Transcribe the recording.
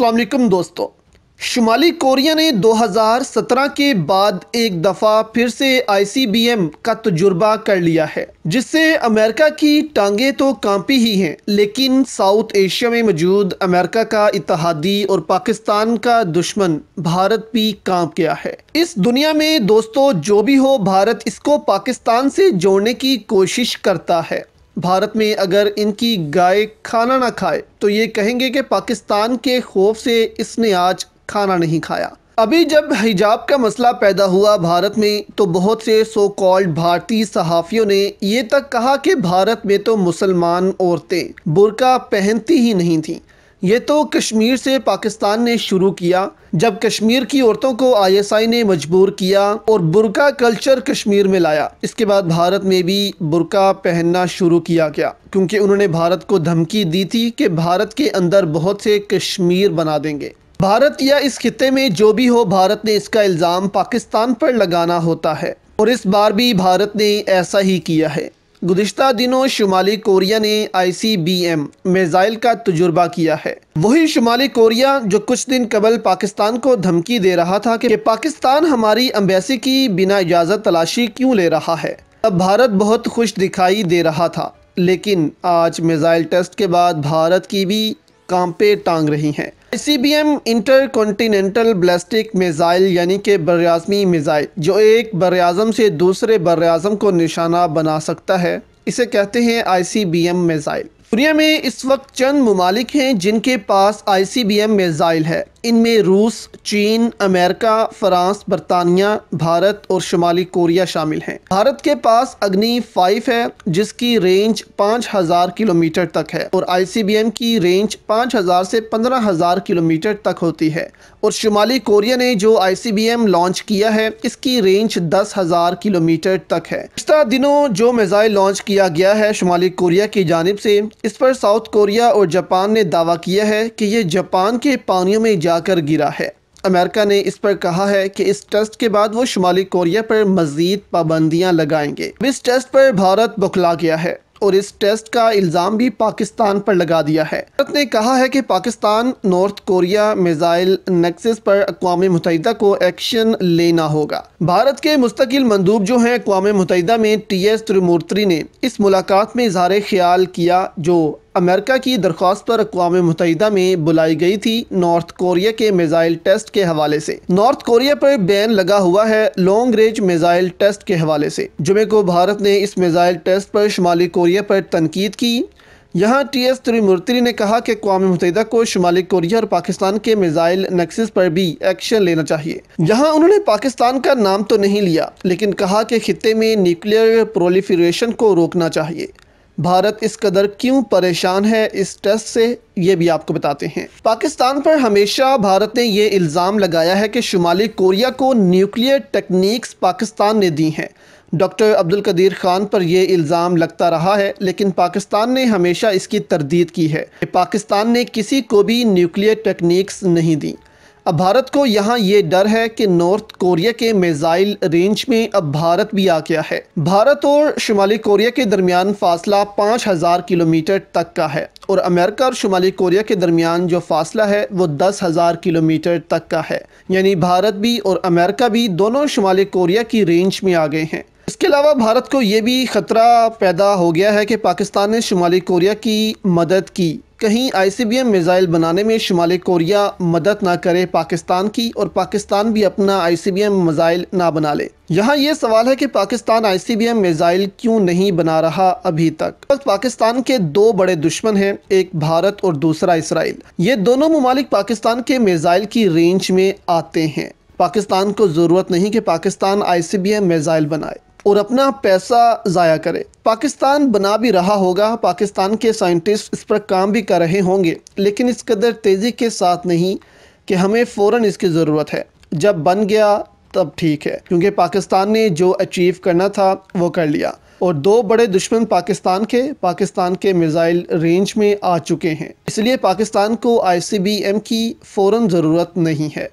अस्सलाम वालेकुम दोस्तों। शुमाली कोरिया ने 2017 के बाद एक दफ़ा फिर से आईसीबीएम का तजुर्बा कर लिया है, जिससे अमेरिका की टांगे तो कांपी ही हैं, लेकिन साउथ एशिया में मौजूद अमेरिका का इतिहादी और पाकिस्तान का दुश्मन भारत भी काँप गया है। इस दुनिया में दोस्तों, जो भी हो, भारत इसको पाकिस्तान से जोड़ने की कोशिश करता है। भारत में अगर इनकी गाय खाना ना खाए तो ये कहेंगे कि पाकिस्तान के खौफ से इसने आज खाना नहीं खाया। अभी जब हिजाब का मसला पैदा हुआ भारत में तो बहुत से सो कॉल्ड भारतीय सहाफ़ियों ने ये तक कहा कि भारत में तो मुसलमान औरतें बुरका पहनती ही नहीं थीं। ये तो कश्मीर से पाकिस्तान ने शुरू किया, जब कश्मीर की औरतों को आईएसआई ने मजबूर किया और बुरका कल्चर कश्मीर में लाया। इसके बाद भारत में भी बुरका पहनना शुरू किया गया, क्योंकि उन्होंने भारत को धमकी दी थी कि भारत के अंदर बहुत से कश्मीर बना देंगे। भारत या इस खत्े में जो भी हो, भारत ने इसका इल्ज़ाम पाकिस्तान पर लगाना होता है। और इस बार भी भारत ने ऐसा ही किया है। गुज्त दिनों शुमाली कोरिया ने I C B M missile का तजुर्बा किया है। वही शुमाली कोरिया जो कुछ दिन कबल पाकिस्तान को धमकी दे रहा था कि पाकिस्तान हमारी अम्बेसी की बिना इजाज़त तलाशी क्यों ले रहा है? अब भारत बहुत खुश दिखाई दे रहा था, लेकिन आज मिज़ाइल टेस्ट के बाद भारत की भी कांपे टांग रही हैं। C B M intercontinental ballistic missile यानी कि बरआज़मी मिज़ाइल जो एक बरआज़म से दूसरे बरआज़म को निशाना बना सकता है। इसे कहते हैं आई सी बी एम दुनिया में इस वक्त चंद ममालिक हैं जिनके पास आई सी बी एम है। इनमें रूस, चीन, अमेरिका, फ्रांस, बरतानिया, भारत और शुमाली कोरिया शामिल हैं। भारत के पास अग्नि फाइव है, जिसकी रेंज पाँच हज़ार किलोमीटर तक है और आईसीबीएम की रेंज पाँच हज़ार से पंद्रह हज़ार किलोमीटर तक होती है। और शुमाली कोरिया ने जो आईसीबीएम लॉन्च किया है, इसकी रेंज दस हज़ार किलोमीटर तक है। पिछले दिनों जो मिज़ाइल लॉन्च किया गया है शुमाली कोरिया की जानब से, इस पर साउथ कोरिया और जापान ने दावा किया है कि ये जापान के पानियों में जाकर गिरा है। अमेरिका ने इस पर कहा है कि इस टेस्ट के बाद वो शुमाली कोरिया पर मजीद पाबंदियाँ लगाएँगे। इस टेस्ट पर भारत बुखला गया है और इस टेस्ट का इल्ज़ाम भी पाकिस्तान पर लगा दिया है। भारत ने कहा है कि Pakistan North Korea missile nexus पर अकवा मुतहदा को एक्शन लेना होगा। भारत के मुस्तकिल मंदूब जो हैं अकवा मुतहदा में टी एस त्रिमूर्ति ने इस मुलाकात में इजहार ख्याल किया, जो अमेरिका की दरख्वास्त पर अकवा मुतहदा में बुलाई गई थी नॉर्थ कोरिया के मिज़ाइल टेस्ट के हवाले से। नॉर्थ कोरिया पर बैन लगा हुआ है लॉन्ग रेंज मिज़ाइल टेस्ट के हवाले से। जुमे को भारत ने इस मिज़ाइल टेस्ट पर शुमाली कोरिया पर तनकीद की। यहाँ टी एस त्रिमूर्ति ने कहा कि अकवा मुतहदा को शुमाली कोरिया और पाकिस्तान के मिज़ाइल नक्सिस पर भी एक्शन लेना चाहिए। यहाँ उन्होंने पाकिस्तान का नाम तो नहीं लिया, लेकिन कहा कि खत्े में न्यूक्लियर प्रोलिफरेशन को रोकना चाहिए। भारत इस कदर क्यों परेशान है? इस टेस्ट से ये भी आपको बताते हैं। पाकिस्तान पर हमेशा भारत ने ये इल्ज़ाम लगाया है कि शुमाली कोरिया को न्यूक्लियर टेक्निक्स पाकिस्तान ने दी हैं। डॉक्टर अब्दुल कदीर ख़ान पर यह इल्ज़ाम लगता रहा है, लेकिन पाकिस्तान ने हमेशा इसकी तरदीद की है। पाकिस्तान ने किसी को भी न्यूक्लियर टेक्निक्स नहीं दी। अब भारत को यहाँ ये डर है कि नॉर्थ कोरिया के मिसाइल रेंज में अब भारत भी आ गया है। भारत और शुमाली कोरिया के दरमियान फासला पाँच हज़ार किलोमीटर तक का है और अमेरिका और शुमाली कोरिया के दरमियान जो फासला है वो दस हज़ार किलोमीटर तक का है। यानी भारत भी और अमेरिका भी दोनों शुमाली कोरिया की रेंज में आ गए हैं। इसके अलावा भारत को ये भी ख़तरा पैदा हो गया है कि पाकिस्तान ने शुमाली कोरिया की मदद की। कहीं आईसीबीएम मिज़ाइल बनाने में शुमाली कोरिया मदद ना करे पाकिस्तान की और पाकिस्तान भी अपना आईसीबीएम मिज़ाइल ना बना ले। यहाँ ये सवाल है कि पाकिस्तान आईसीबीएम मिज़ाइल क्यों नहीं बना रहा अभी तक? पाकिस्तान के दो बड़े दुश्मन हैं, एक भारत और दूसरा इसराइल। ये दोनों ममालिक पाकिस्तान के मिज़ाइल की रेंज में आते हैं। पाकिस्तान को ज़रूरत नहीं कि पाकिस्तान आईसीबीएम मिज़ाइल बनाए। और अपना पैसा ज़ाया करे। पाकिस्तान बना भी रहा होगा। पाकिस्तान के साइंटिस्ट इस पर काम भी कर रहे होंगे। लेकिन इस कदर तेज़ी के साथ नहीं कि हमें फ़ौर इसकी ज़रूरत है। जब बन गया, तब ठीक है। क्योंकि पाकिस्तान ने जो अचीव करना था, वो कर लिया। और दो बड़े दुश्मन पाकिस्तान के पाकिस्तान के मिज़ाइल रेंज में आ चुके हैं। इसलिए पाकिस्तान को आईसीबीएम की फ़ौर ज़रूरत नहीं है।